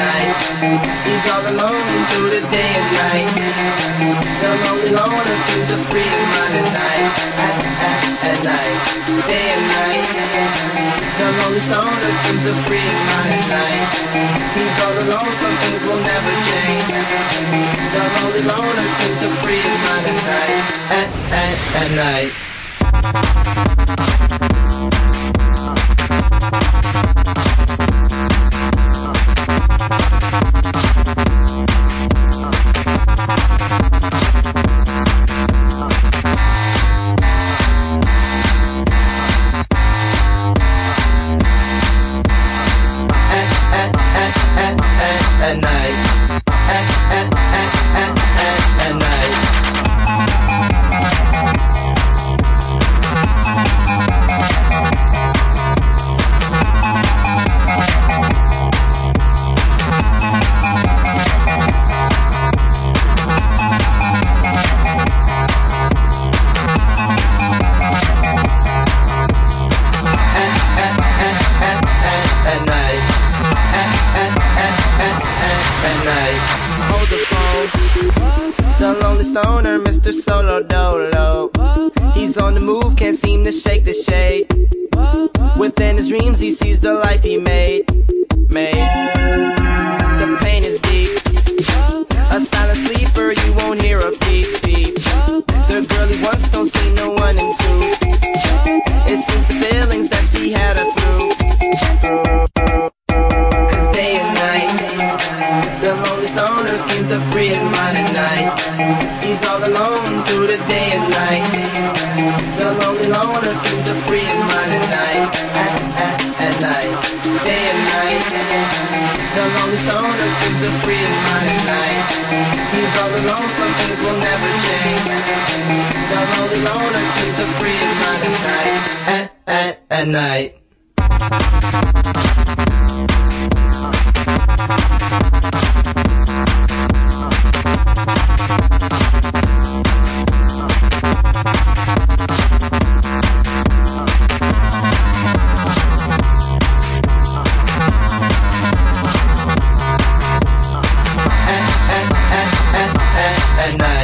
night. He's all alone through the day and night. The lonely loner seems to free his mind at night. At, at, at night, day and night. The lonely stoner seems to free his mind at night. He's all alone, some things will never change. The lonely loner seems to free his mind at night. At, at, at night. The stoner, Mr. Solo Dolo. He's on the move, can't seem to shake the shade. Within his dreams, he sees the life he made. Made. The pain is deep. A silent sleeper, you won't hear a beep beep. The girl he wants don't see no one in two. It seems the feelings that she had her through. Cause seems to free his mind at night. He's all alone through the day and night. The lonely loner seems to free his mind at night. At, at, at night, day and night. The lonely stoner seems to free his mind at night. He's all alone, some things will never change. The lonely loner seems to free his mind at night. At, at, at night. at night.